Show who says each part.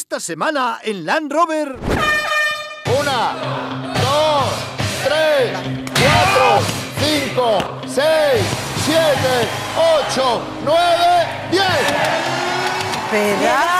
Speaker 1: Esta semana en Land Rover...
Speaker 2: Una, dos, tres, cuatro, cinco, seis, siete, ocho, nueve, diez.
Speaker 3: Pedal